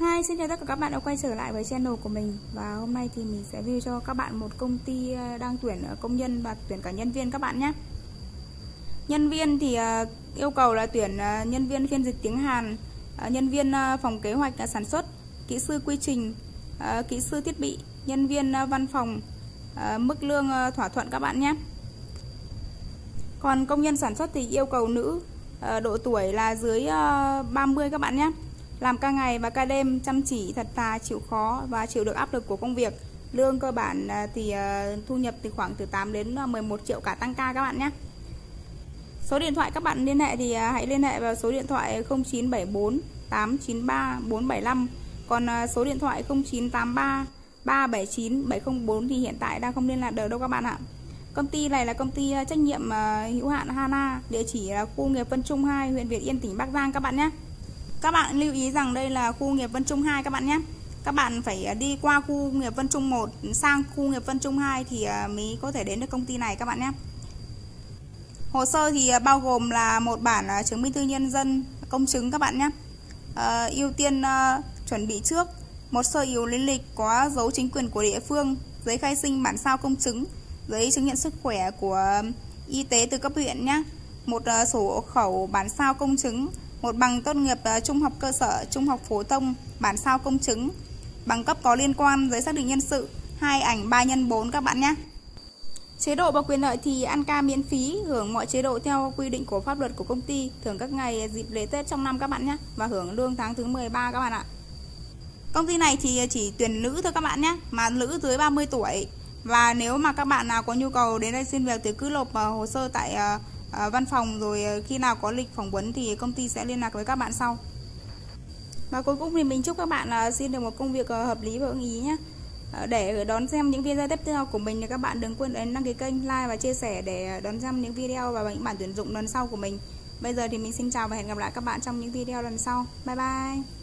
Hi, xin chào tất cả các bạn đã quay trở lại với channel của mình. Và hôm nay thì mình sẽ view cho các bạn một công ty ờ, đang tuyển ờ, công nhân và tuyển cả nhân viên các bạn nhé. Nhân viên thì ờ, yêu cầu là tuyển nhân viên phiên dịch tiếng Hàn Nhân viên phòng kế hoạch sản xuất, kỹ sư quy trình, kỹ sư thiết bị, nhân viên văn phòng Mức lương thỏa thuận các bạn nhé. Còn công nhân sản xuất thì yêu cầu nữ Độ tuổi là dưới 30 các bạn nhé làm ca ngày và ca đêm chăm chỉ, thật thà, chịu khó và chịu được áp lực của công việc. Lương cơ bản à, thì à, thu nhập từ khoảng từ 8 đến à, 11 triệu cả tăng ca các bạn nhé. Số điện thoại các bạn liên hệ thì hãy liên hệ vào số điện thoại 0974 893 475. Còn số điện thoại 0983 379 704 thì hiện tại đang không liên lạc được đâu các bạn ạ. Công ty này là công ty trách nhiệm hữu hạn Hana, địa chỉ là khu nghiệp Vân Trung 2, huyện Việt Yên, tỉnh Bắc Giang các bạn nhé. Các bạn lưu ý rằng đây là khu nghiệp Vân Trung 2 các bạn nhé. Các bạn phải à, đi qua khu nghiệp Vân Trung 1 sang khu nghiệp Vân Trung 2 thì à, mới có thể đến được công ty này các bạn nhé. Hồ sơ thì à, bao gồm là một bản chứng minh thư nhân dân công chứng các bạn nhé. À, ưu tiên uh, chuẩn bị trước một sơ yếu lý lịch có dấu chính quyền của địa phương giấy khai sinh bản sao công chứng giấy chứng nhận sức khỏe của y tế từ cấp huyện nhé. Một uh, sổ hộ khẩu bản sao công chứng một bằng tốt nghiệp uh, trung học cơ sở, trung học phổ thông, bản sao công chứng, bằng cấp có liên quan, giấy xác định nhân sự, hai ảnh 3 x 4 các bạn nhé. Chế độ và quyền lợi thì ăn ca miễn phí, hưởng mọi chế độ theo quy định của pháp luật của công ty, thưởng các ngày dịp lễ Tết trong năm các bạn nhé và hưởng lương tháng thứ 13 các bạn ạ. Công ty này thì chỉ tuyển nữ thôi các bạn nhé, mà nữ dưới 30 tuổi. Và nếu mà các bạn nào có nhu cầu đến đây xin việc thì cứ nộp ờ, hồ sơ tại ờ, Ờ, văn phòng rồi ờ, khi nào có lịch phỏng vấn thì công ty sẽ liên lạc với các bạn sau. Và cuối cùng thì mình chúc các bạn xin được một công việc ờ, hợp lý và ưng ý nhé. Để đón xem những video tiếp theo của mình thì các bạn đừng quên đến đăng ký kênh, like và chia sẻ để đón xem những video và những bản tuyển dụng lần sau của mình. Bây giờ thì mình xin chào và hẹn gặp lại các bạn trong những video lần sau. Bye bye!